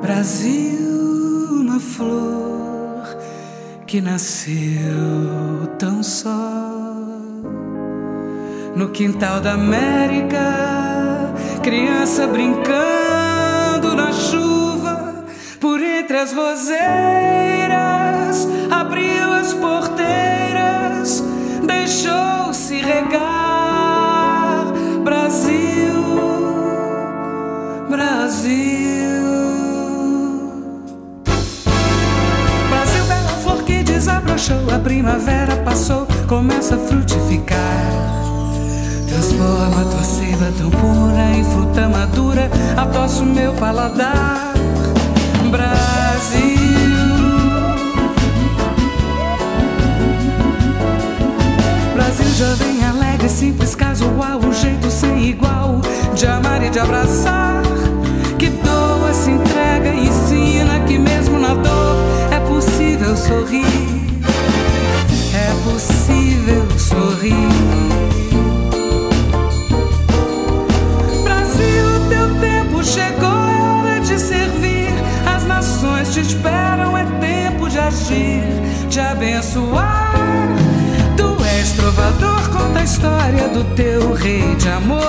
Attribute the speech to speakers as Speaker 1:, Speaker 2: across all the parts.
Speaker 1: Brasil, uma flor que nasceu tão só. No quintal da América, criança brincando na chuva. Por entre as roseiras, abriu as porteiras, desabrochou, a primavera passou, começa a frutificar. Transforma tua seiva tão pura em fruta madura, adoça o meu paladar. Brasil. Brasil jovem, alegre, simples, casual, um jeito sem igual de amar e de abraçar. Que doa, se entrega ensina que mesmo na dor é possível sorrir. Sorrir. chegou, é hora de servir. As nações te esperam, é tempo de agir, de abençoar. Tu és trovador, conta a história do teu rei de amor.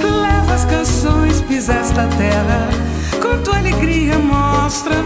Speaker 1: Leva as canções, pisa esta terra, com tua alegria mostra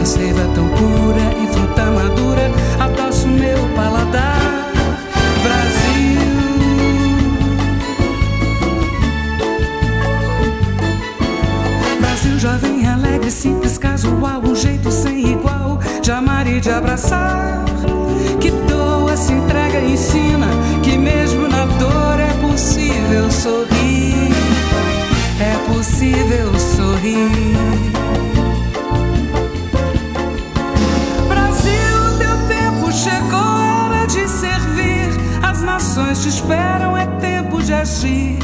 Speaker 1: jovem, alegre, simples, casual, um jeito sem igual de amar e de abraçar. Que doa, se entrega e ensina que mesmo na dor é possível sorrir é possível sorrir. Brasil, teu tempo chegou, hora de servir. As nações te esperam, é tempo de agir,